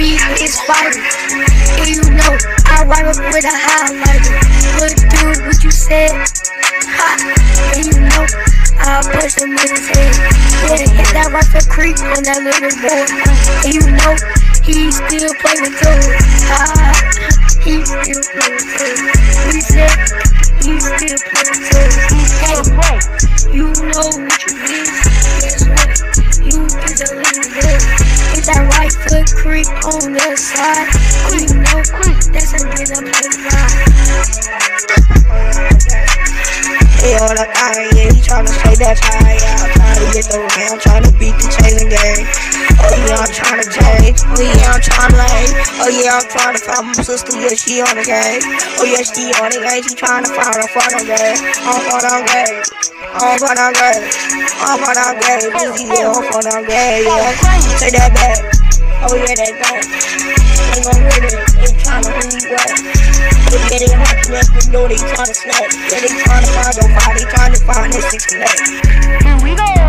is fighting. And you know, I ride up with a highlighter. What dude, what you said? Ha! And you know, I push him in his head. Yeah, hit that rifle creep on that little boy. And you know, he still play with toys. Ha! He still play with toys. He said, he still play with toys. Hey, you know foot on the side. Oh, no know, that's a up and ride. Hey, all the guy, yeah, he tryna say that's high, yeah. I'm trying get the ring, I'm trying beat the chasing game. Oh, yeah, I'm trying to change. Oh, yeah, I'm trying to. Oh, yeah, I'm trying to find my sister, yeah, she on the game. Oh, yeah, she on the game, she trying to find her fun on game. I'm on game. I'm on game. I'm on game. Busy, yeah, I'm on game, yeah. Take that back. Oh, yeah, that back. Ain't gon' hit it, they tryna wet. But yeah, they hot to you know they tryna snap. Yeah, they tryna find your body, tryna find that six neck. Here we go.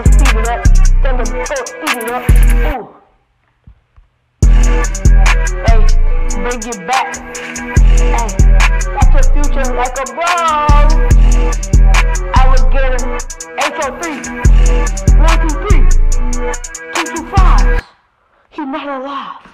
Slow down, no speed it up. Then the boat it up. Ooh. Hey, bring it back. Hey, that's the future like a bro. Alligator, HO3, 123, 225. He's not alive.